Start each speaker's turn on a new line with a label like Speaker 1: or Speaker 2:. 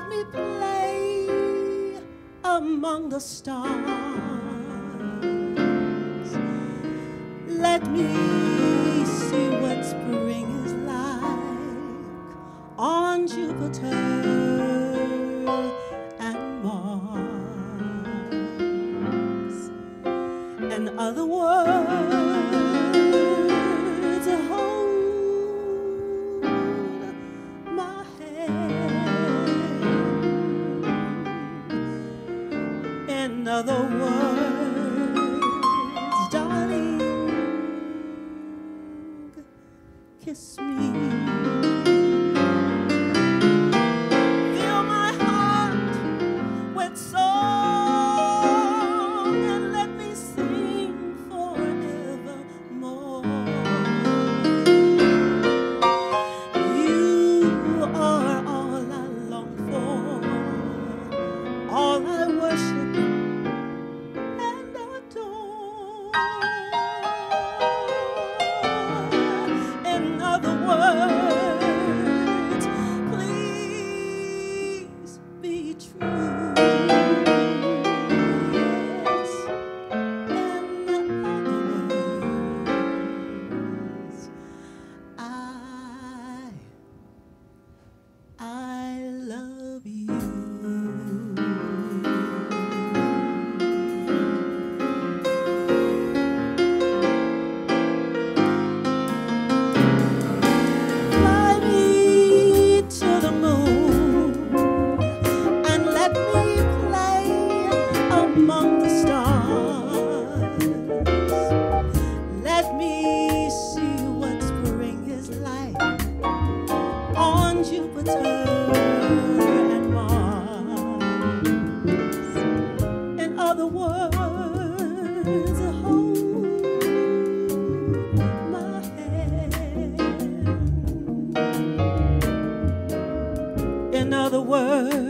Speaker 1: let me play among the stars. Let me see what spring is like on Jupiter and Mars and other worlds. Other words, darling, kiss me. true. world.